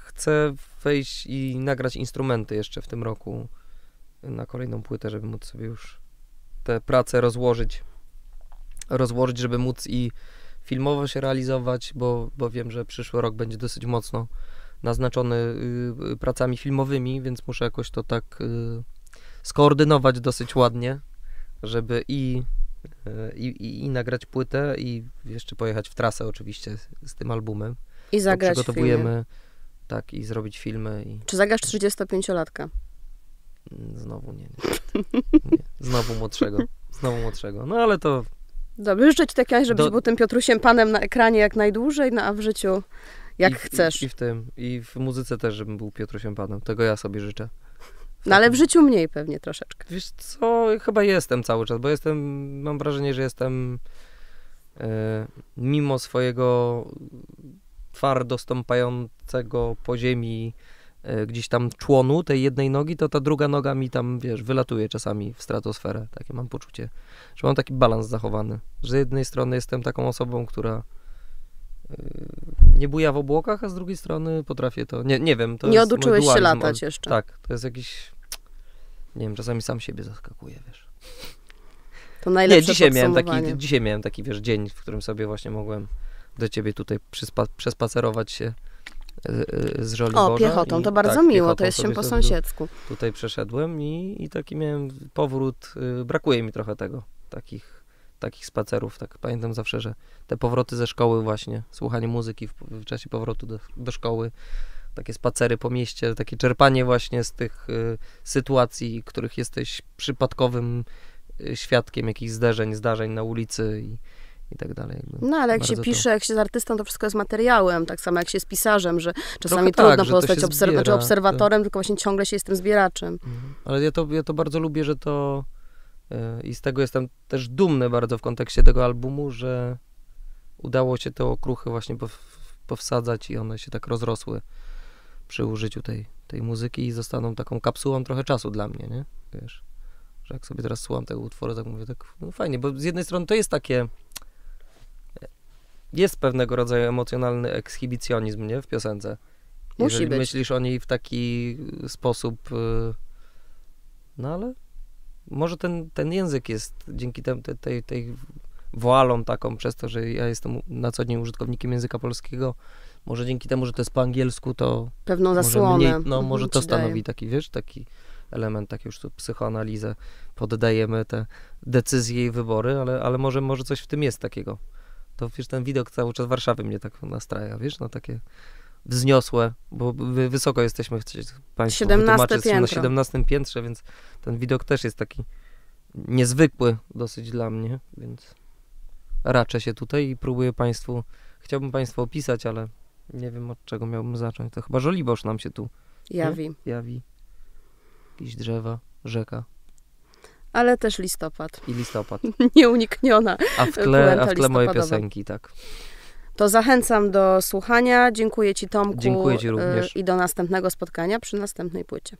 chcę wejść i nagrać instrumenty jeszcze w tym roku na kolejną płytę, żeby móc sobie już te prace rozłożyć, rozłożyć, żeby móc i filmowo się realizować, bo, bo wiem, że przyszły rok będzie dosyć mocno naznaczony y, pracami filmowymi, więc muszę jakoś to tak y, skoordynować dosyć ładnie, żeby i, y, i, i, nagrać płytę i jeszcze pojechać w trasę oczywiście z, z tym albumem. I zagrać przygotowujemy tak i zrobić filmy i Czy zagrasz 35-latka? Znowu nie, nie, nie. Znowu młodszego. Znowu młodszego. No ale to Dobrze, życzę ci takiego, żebyś Do- był tym Piotrusiem Panem na ekranie jak najdłużej, no a w życiu jak i, chcesz. I, I w tym, i w muzyce też, żebym był Piotrusiem Panem. Tego ja sobie życzę. No ale w życiu mniej pewnie troszeczkę. Wiesz co, chyba jestem cały czas, bo jestem, mam wrażenie, że jestem e, mimo swojego twardo stąpającego po ziemi gdzieś tam członu tej jednej nogi, to ta druga noga mi tam, wiesz, wylatuje czasami w stratosferę. Takie mam poczucie, że mam taki balans zachowany. Że z jednej strony jestem taką osobą, która e, nie buja w obłokach, a z drugiej strony potrafię to, nie, nie wiem, to Nie jest oduczyłeś się latać ale- jeszcze. Tak, to jest jakiś, nie wiem, czasami sam siebie zaskakuje, wiesz. To najlepsze Nie, dzisiaj miałem, taki, dzisiaj miałem taki, wiesz, dzień, w którym sobie właśnie mogłem do ciebie tutaj przyspa- przespacerować się z Żoliborza. O, piechotą, to bardzo tak, miło, to jest się po sąsiedzku. Tutaj przeszedłem i, i taki miałem powrót, y, brakuje mi trochę tego, takich, takich spacerów, tak pamiętam zawsze, że te powroty ze szkoły właśnie, słuchanie muzyki w, w czasie powrotu do, do szkoły, takie spacery po mieście, takie czerpanie właśnie z tych y, sytuacji, których jesteś przypadkowym y, świadkiem jakichś zderzeń, zdarzeń na ulicy i, i tak dalej. No ale jak się Bardzo to- pisze, jak się z artystą, to wszystko jest materiałem, tak samo jak się z pisarzem, że czasami Trochę tak, trudno to pozostać obserw- znaczy obserwatorem, tylko właśnie ciągle się jest tym zbieraczem. Mhm. Ale ja to, ja to bardzo lubię, że to y, i z tego jestem też dumny bardzo w kontekście tego albumu, że udało się te okruchy właśnie pow, powsadzać i one się tak rozrosły przy użyciu tej, tej muzyki i zostaną taką kapsułą trochę czasu dla mnie, nie? Wiesz, że jak sobie teraz słucham tego utworu, tak mówię, tak no fajnie, bo z jednej strony to jest takie jest pewnego rodzaju emocjonalny ekshibicjonizm, nie? W piosence. Musi Jeżeli być. myślisz o niej w taki sposób, y, no ale może ten, ten język jest dzięki tem, te, tej, tej woalą taką, przez to, że ja jestem na co dzień użytkownikiem języka polskiego, może dzięki temu, że to jest po angielsku, to Pewną zasłonę. mniej, no może to ci daje. stanowi taki, wiesz, taki element, tak już tu psychoanalizę poddajemy te decyzje i wybory, ale, ale może, może coś w tym jest takiego. To wiesz, ten widok cały czas Warszawy mnie tak nastraja, wiesz, na takie wzniosłe, bo wy, wysoko jesteśmy, chcecie Państwo 17 wytłumaczyć, są na piętro. 17 piętrze, więc ten widok też jest taki niezwykły dosyć dla mnie, więc raczę się tutaj i próbuję Państwu, chciałbym Państwu opisać, ale nie wiem od czego miałbym zacząć. To chyba Żoliborz nam się tu Jawi. jawi. Jakieś drzewa, rzeka Ale też listopad. i listopad. Nieunikniona. A w tle, a w tle moje piosenki, tak. To zachęcam do słuchania. Dziękuję Ci Tomku. Dziękuję ci y, również. I do następnego spotkania przy następnej płycie.